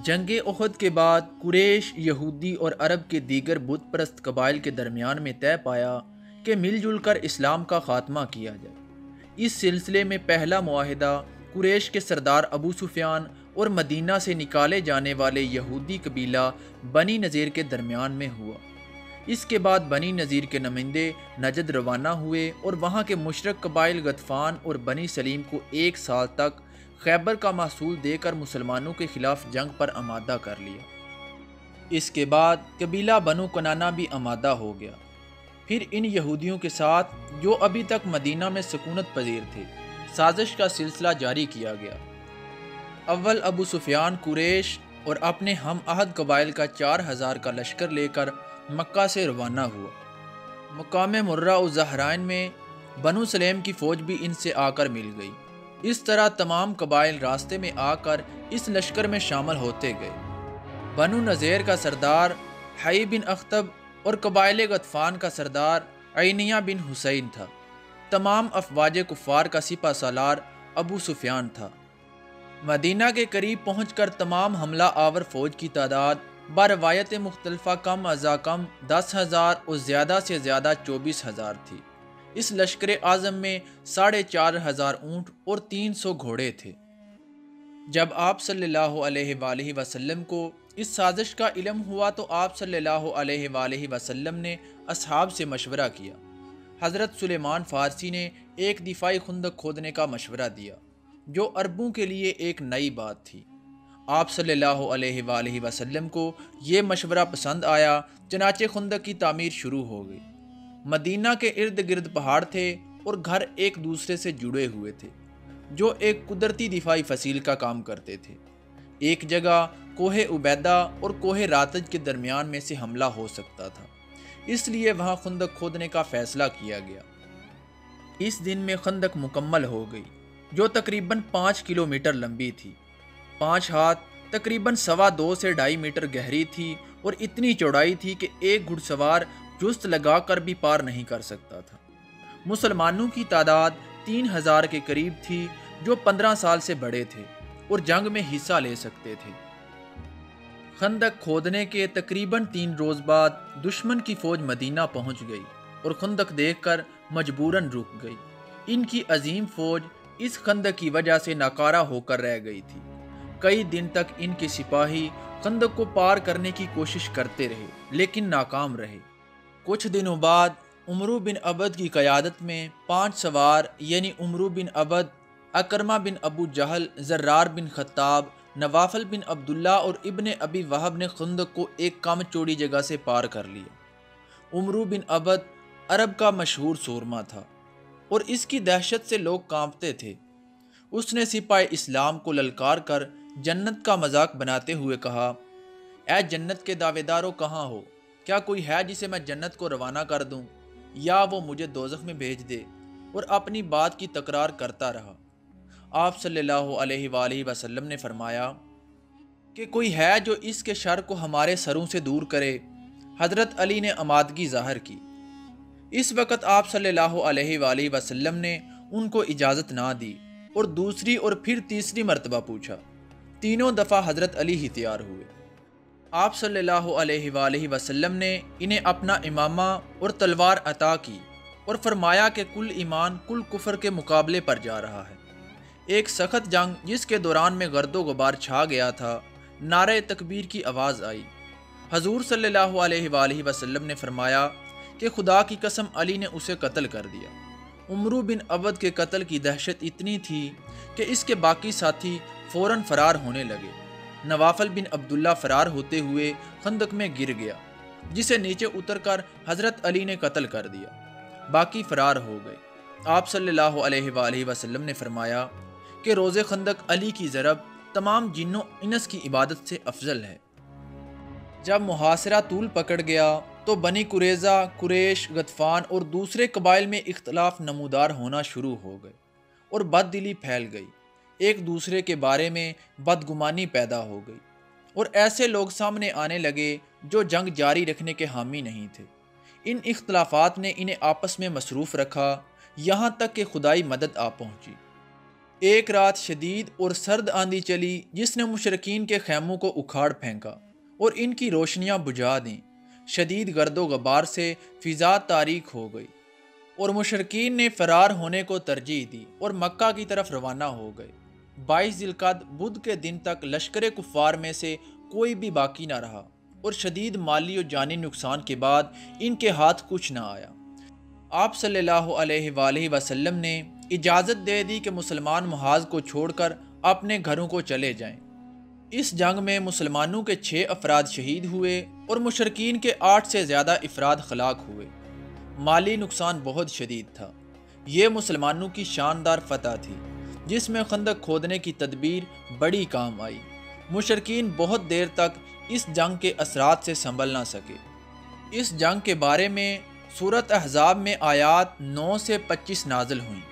जंग अहद के बाद कुरेश, यहूदी और अरब के दीगर बुत परस्त कबाइल के दरमियान में तय पाया कि मिलजुल कर इस्लाम का ख़ात्मा किया जाए। इस सिलसिले में पहला माहिदा कुरेश के सरदार अबू सुफियान और मदीना से निकाले जाने वाले यहूदी कबीला बनी नज़ीर के दरमियान में हुआ। इसके बाद बनी नज़ीर के नुमाइंदे नजद रवाना हुए और वहाँ के मुशरक कबाइल गतफ़ान और बनी सलीम को एक साल तक खैबर का महसूल देकर मुसलमानों के खिलाफ जंग पर आमादा कर लिया। इसके बाद कबीला बनु कनाना भी आमादा हो गया। फिर इन यहूदियों के साथ, जो अभी तक मदीना में सकूनत पजीर थे, साजिश का सिलसिला जारी किया गया। अव्वल अबू सुफियान कुरेश और अपने हम अहद कबाइल का चार हज़ार का लश्कर लेकर मक्का से रवाना हुआ। मकाम मुर्रा जहरान में बनु सलेम की फ़ौज भी इनसे आकर मिल गई। इस तरह तमाम कबाइल रास्ते में आकर इस लश्कर में शामिल होते गए। बनु नज़ेर का सरदार हई बिन अख्तब और कबाइल गतफ़ान का सरदार आइनिया बिन हुसैन था। तमाम अफवाज कुफ़ार का सिपा सालार अबू सुफियान था। मदीना के करीब पहुँच कर तमाम हमला आवर फ़ौज की तादाद बरवायत मुख्तलफ़ा कम अज़ा कम दस हज़ार और ज़्यादा से ज़्यादा चौबीस हज़ार थी। इस लश्कर आज़म में साढ़े चार हज़ार ऊँट और तीन सौ घोड़े थे। जब आप सल्लल्लाहु अलैहि वसल्लम को इस साजिश का इलम हुआ तो आप सल्लल्लाहु अलैहि वसल्लम ने असहाब से मशवरा किया। हज़रत सुलेमान फ़ारसी ने एक दिफाई खुंदक खोदने का मशवरा दिया, जो अरबों के लिए एक नई बात थी। आप सल्लल्लाहु अलैहि वसल्लम को ये मशवरा पसंद आया, चनाचे खुंदक की तामीर शुरू हो गई। मदीना के इर्द गिर्द पहाड़ थे और घर एक दूसरे से जुड़े हुए थे, जो एक कुदरती दिफाई फसील का काम करते थे। एक जगह कोहे उबैदा और कोहे रातज के दरमियान में से हमला हो सकता था। इसलिए वहाँ खंदक खोदने का फ़ैसला किया गया। इस दिन में खंदक मुकम्मल हो गई, जो तकरीबन पाँच किलोमीटर लंबी थी। पाँच हाथ तकरीबन सवा दो से ढाई मीटर गहरी थी और इतनी चौड़ाई थी कि एक घुड़सवार जुस्त लगाकर भी पार नहीं कर सकता था। मुसलमानों की तादाद तीन हज़ार के करीब थी, जो पंद्रह साल से बड़े थे और जंग में हिस्सा ले सकते थे। खंदक खोदने के तकरीबन तीन रोज़ बाद दुश्मन की फ़ौज मदीना पहुँच गई और खंदक देखकर मजबूरन रुक गई। इनकी अजीम फ़ौज इस खंदक की वजह से नाकारा होकर रह गई थी। कई दिन तक इनके सिपाही खंदक को पार करने की कोशिश करते रहे, लेकिन नाकाम रहे। कुछ दिनों बाद उमरू बिन अबद की क़्यादत में पाँच सवार, यानी Amr bin अबद, Ikrimah bin Abu Jahl, Zarrar bin Khattab, Nawfal bin Abdullah और इबन अबी वहब ने खंदक को एक कम चौड़ी जगह से पार कर लिया। उमरू बिन अबद अरब का मशहूर सूरमा था और इसकी दहशत से लोग कांपते थे। उसने सिपाही इस्लाम को ललकार कर जन्नत का मज़ाक बनाते हुए कहा ए जन्नत के दावेदारों कहाँ हो? क्या कोई है जिसे मैं जन्नत को रवाना कर दूँ, या वो मुझे दोजख में भेज दे और अपनी बात की तकरार करता रहा? आप सल्लल्लाहु अलैहि वसल्लम ने फरमाया, कि कोई है जो इसके शर को हमारे सरों से दूर करे? हज़रत अली ने आमादगी ज़ाहिर की। इस वक्त आप सल्लल्लाहु अलैहि वसल्लम ने उनको इजाज़त ना दी और दूसरी और फिर तीसरी मरतबा पूछा। तीनों दफ़ा हज़रत अली ही तैयार हुए। आप सल्लल्लाहु वसल्लम ने इन्हें अपना इमामा और तलवार अता की और फरमाया कि कुल ईमान, कुल कुफर के मुकाबले पर जा रहा है। एक सख्त जंग जिसके दौरान में गर्दो गुबार छा गया था, नारे तकबीर की आवाज़ आई। हजूर सल्लल्लाहु अलैहि वसल्लम ने फरमाया कि खुदा की कसम अली ने उसे कत्ल कर दिया। उमरू बिन अबद के कत्ल की दहशत इतनी थी कि इसके बाकी साथी फ़ौर फरार होने लगे। नवाफल बिन अब्दुल्ला फरार होते हुए खंदक में गिर गया, जिसे नीचे उतरकर हज़रत अली ने कत्ल कर दिया। बाकी फरार हो गए। आप सल्लल्लाहु अलैहि वसल्लम ने फरमाया कि रोज़े खंदक अली की ज़रब तमाम जिन्नों इनस की इबादत से अफजल है। जब मुहासरा तूल पकड़ गया तो बनी कुरेज़ा, कुरेश, गतफ़ान और दूसरे कबाइल में इख्तलाफ नमूदार होना शुरू हो गए और बददिली फैल गई। एक दूसरे के बारे में बदगुमानी पैदा हो गई और ऐसे लोग सामने आने लगे जो जंग जारी रखने के हामी नहीं थे। इन इख्तलाफात ने इन्हें आपस में मसरूफ़ रखा, यहाँ तक कि खुदाई मदद आ पहुँची। एक रात शदीद और सर्द आंधी चली, जिसने मुशरकिन के खैमों को उखाड़ फेंका और इनकी रोशनियाँ बुझा दी। शदीद गर्दो गबार से फ़िज़ा तारीख हो गई और मुशरकिन ने फ़रार होने को तरजीह दी और मक्का की तरफ़ रवाना हो गए। बाईस दिलकद बुध के दिन तक लश्कर कुफ़ार में से कोई भी बाकी ना रहा और शदीद माली और जानी नुकसान के बाद इनके हाथ कुछ ना आया। आप सल्लल्लाहु अलैहि ने इजाज़त दे दी कि मुसलमान महाज को छोड़कर अपने घरों को चले जाएँ। इस जंग में मुसलमानों के छः अफराद शहीद हुए और मुशरकिन के आठ से ज़्यादा अफराद खलाक हुए। माली नुकसान बहुत शदीद था। ये मुसलमानों की शानदार फतह थी। जिसमें खंदक खोदने की तदबीर बड़ी काम आई। मुशरकिन बहुत देर तक इस जंग के असरात से संभल ना सके। इस जंग के बारे में सूरत अहजाब में आयात 9 से 25 नाजल हुई।